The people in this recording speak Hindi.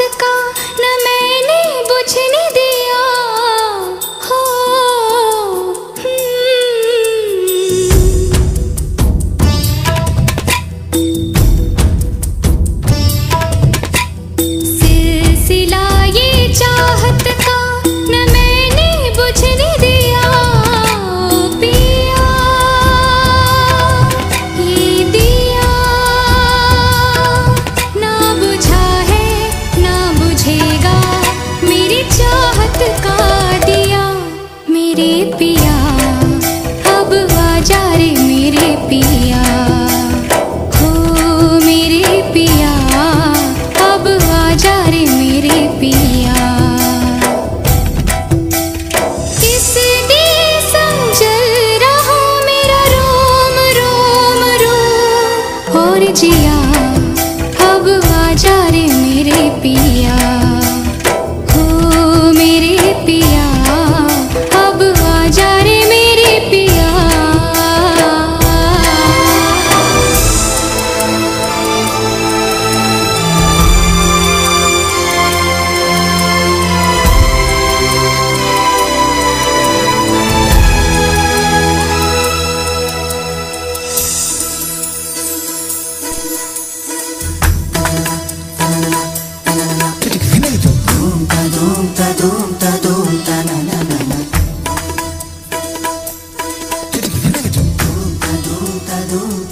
वक्त का न मैंने बुझने दे। मेरे पिया, अब आजा रे मेरे पिया। हो मेरे पिया, अब जा रे मेरे पिया। किस जल रहा हूँ मेरा रोम रोम रू और जिया, अब आजा रे मेरे पिया। do